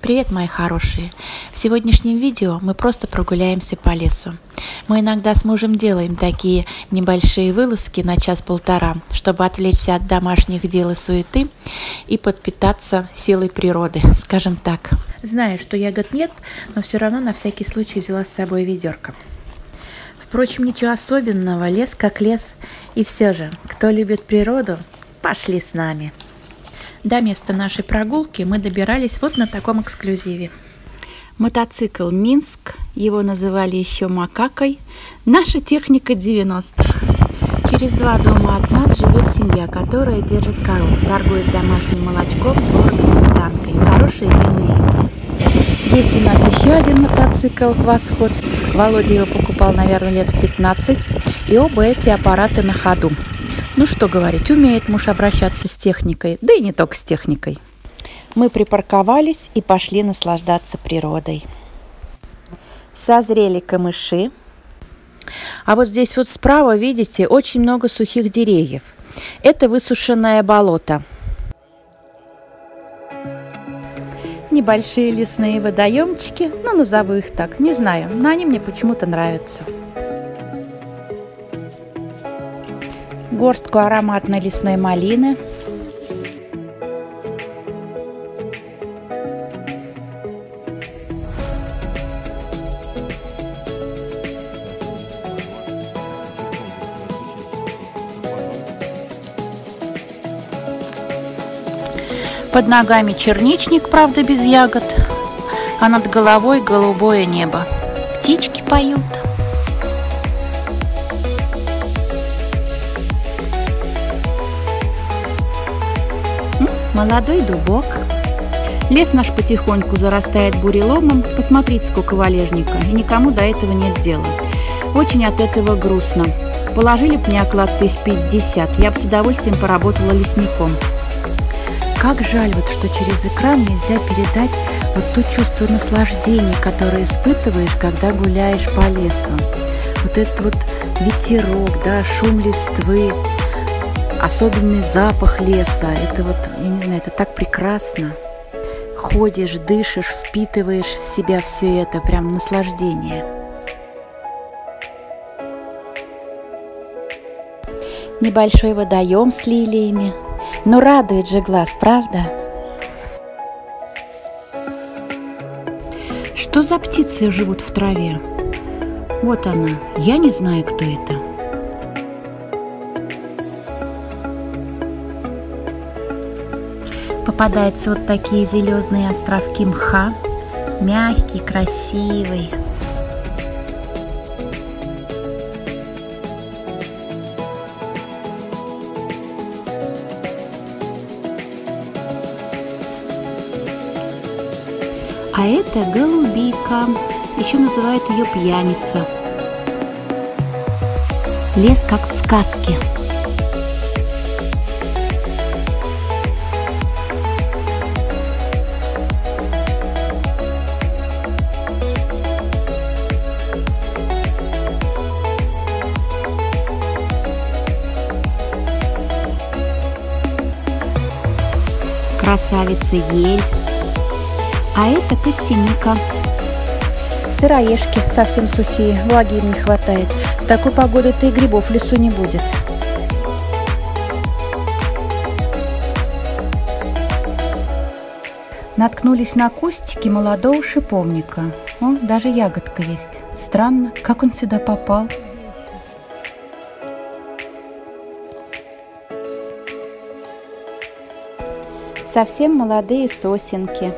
Привет, мои хорошие! В сегодняшнем видео мы просто прогуляемся по лесу. Мы иногда с мужем делаем такие небольшие вылазки на час-полтора, чтобы отвлечься от домашних дел и суеты и подпитаться силой природы, скажем так. Знаю, что ягод нет, но все равно на всякий случай взяла с собой ведерко. Впрочем, ничего особенного, лес как лес. И все же, кто любит природу, пошли с нами. До места нашей прогулки мы добирались вот на таком эксклюзиве. Мотоцикл «Минск», его называли еще «Макакой», наша техника 90-х. Через два дома от нас живет семья, которая держит коров, торгует домашним молочком, творогом, сметанкой. Хорошие, милые люди. Есть у нас еще один мотоцикл «Восход». Володя его покупал, наверное, лет в 15. И оба эти аппараты на ходу. Ну что говорить, умеет муж обращаться с техникой, да и не только с техникой. Мы припарковались и пошли наслаждаться природой. Созрели камыши. А вот здесь вот справа, видите, очень много сухих деревьев. Это высушенное болото. Небольшие лесные водоемчики, ну назову их так, не знаю, но они мне почему-то нравятся. Горстку ароматной лесной малины. Под ногами черничник, правда, без ягод, а над головой голубое небо. Птички поют. Молодой дубок. Лес наш потихоньку зарастает буреломом. Посмотрите, сколько валежника. И никому до этого нет дела. Очень от этого грустно. Положили бы мне оклад тысяч пятьдесят, я бы с удовольствием поработала лесником. Как жаль, вот, что через экран нельзя передать вот то чувство наслаждения, которое испытываешь, когда гуляешь по лесу. Вот этот вот ветерок, да, шум листвы, особенный запах леса. Это вот, я не знаю, это так прекрасно. Ходишь, дышишь, впитываешь в себя все это, прям наслаждение. Небольшой водоем с лилиями. Но радует же глаз, правда? Что за птицы живут в траве? Вот она. Я не знаю, кто это. Попадаются вот такие зеленые островки мха. Мягкий, красивый. А это голубика, еще называют ее пьяница. Лес как в сказке. Красавица ель. А это костяника. Сыроежки совсем сухие, влаги им не хватает. С такой погодой-то и грибов в лесу не будет. Наткнулись на кустики молодого шиповника. О, даже ягодка есть. Странно, как он сюда попал. Совсем молодые сосенки.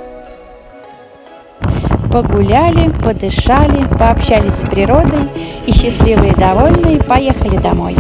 Погуляли, подышали, пообщались с природой и счастливые и довольные поехали домой.